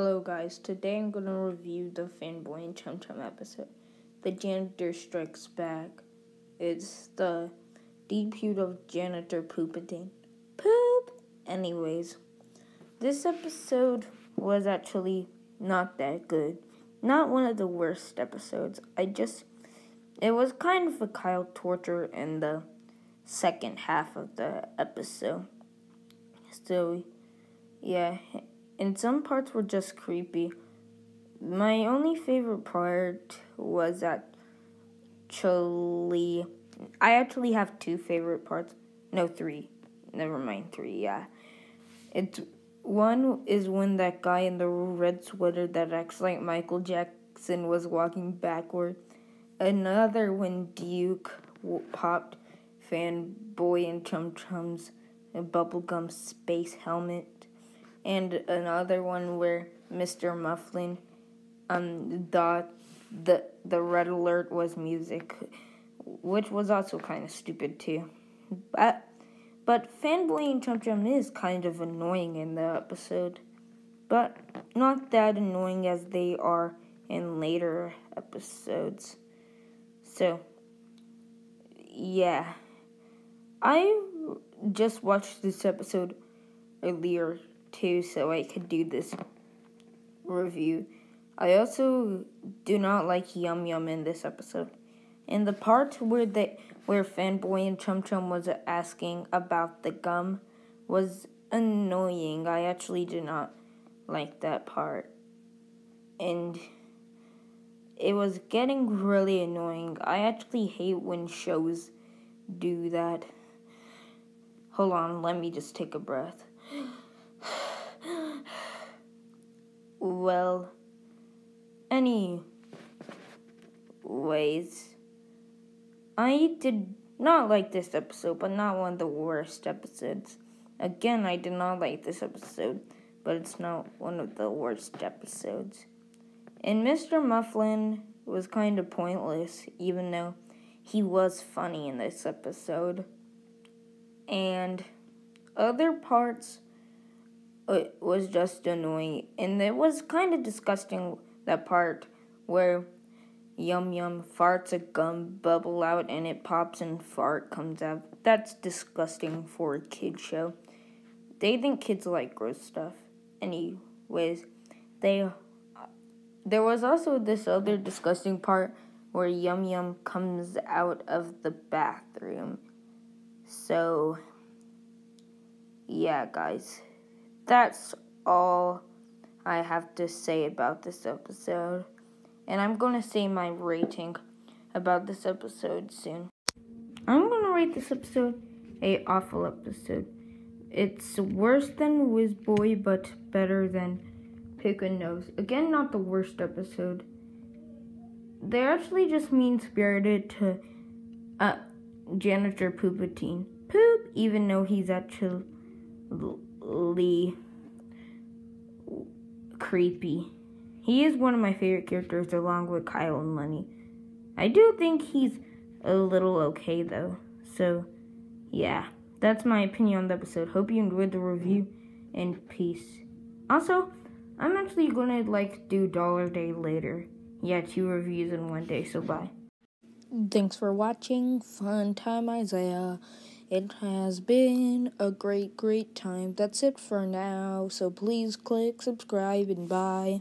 Hello, guys. Today I'm to review the Fanboy and Chum Chum episode. The Janitor Strikes Back. It's the debut of Janitor Poopatine. Poop! Anyways, this episode was actually not that good. Not one of the worst episodes. I just. It was kind of a Kyle torture in the second half of the episode. So, yeah, and some parts were just creepy. My only favorite part was that. actually. I actually have two favorite parts. No, three. Never mind, three, yeah. It's one is when that guy in the red sweater that acts like Michael Jackson was walking backward. Another when Duke popped fanboy and Chum Chum's bubblegum space helmet. And another one where Mr. Mufflin um thought the the red alert was music, which was also kind of stupid too. But but fanboy and Chum Chum is kind of annoying in the episode, but not that annoying as they are in later episodes. So, yeah. I just watched this episode earlier too, so I could do this review. I also do not like Yum Yum in this episode. In the part where they where Fanboy and Chum Chum was asking about the gum was annoying. I actually did not like that part. And it was getting really annoying. I actually hate when shows do that. Hold on, let me just take a breath. Well, any ways. I did not like this episode, but not one of the worst episodes. Again, I did not like this episode, but it's not one of the worst episodes. And Mr. Mufflin was kind of pointless, even though he was funny in this episode. And other parts it was just annoying. And it was kind of disgusting that part where Yum Yum farts a gum bubble out and it pops and fart comes out. That's disgusting for a kid show. They think kids like gross stuff. Anyways, they there was also this other disgusting part where Yum Yum comes out of the bathroom. So yeah, guys. That's all I have to say about this episode and I'm going to say my rating about this episode soon. I'm going to rate this episode a awful episode. It's worse than Whiz Boy, but better than Pick a Nose. Again, not the worst episode. They're actually just mean spirited to uh, Janitor Poopatine. Poop, even though he's actually creepy. He is one of my favorite characters along with Kyle and Lenny. I do think he's a little okay though. So, yeah, that's my opinion on the episode. Hope you enjoyed the review and peace. Also, I'm actually gonna like do Dollar Day later. Yeah, two reviews in one day, so bye. Thanks for watching. Fun time, Isaiah. It has been a great, great time. That's it for now. So please click subscribe and bye.